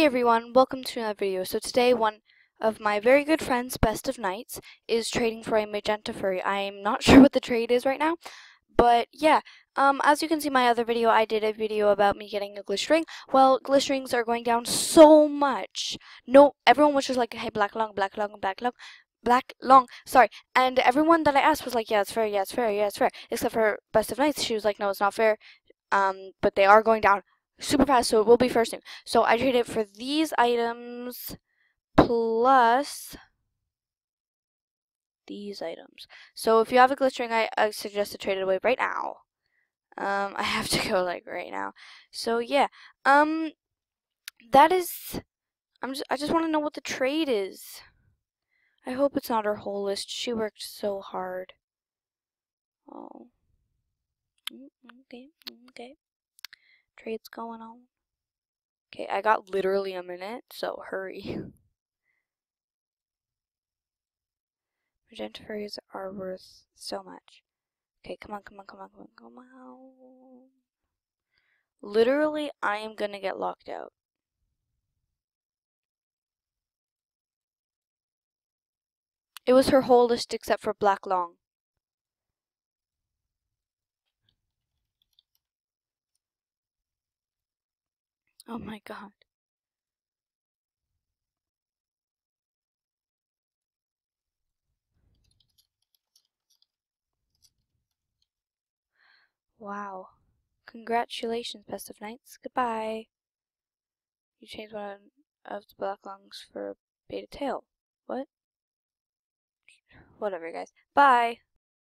Hey everyone, welcome to another video. So today one of my very good friends, Best of Knights, is trading for a Magenta Furry. I'm not sure what the trade is right now, but yeah. Um, as you can see my other video, I did a video about me getting a glistering. Well, glisterings are going down so much. No, everyone was just like, hey, black long, black long, black long. Black long, sorry, and everyone that I asked was like, yeah, it's fair, yeah, it's fair, yeah, it's fair. Except for Best of Knights, she was like, no, it's not fair. Um, but they are going down super fast, so it will be first soon. So I traded for these items plus these items. So if you have a glistering, I, I suggest to trade it away right now. Um, I have to go like right now. So yeah, um, that is. I'm just. I just want to know what the trade is. I hope it's not her whole list. She worked so hard. Oh. Mm, okay. Okay trades going on. Okay, I got literally a minute, so hurry. Magenta furries are worth so much. Okay, come on, come on, come on, come on, come on. Literally, I am gonna get locked out. It was her whole list except for Black Long. Oh mm. my god. Wow. Congratulations, Best of Knights. Goodbye. You changed one of the black longs for a beta tail. What? Whatever, guys. Bye.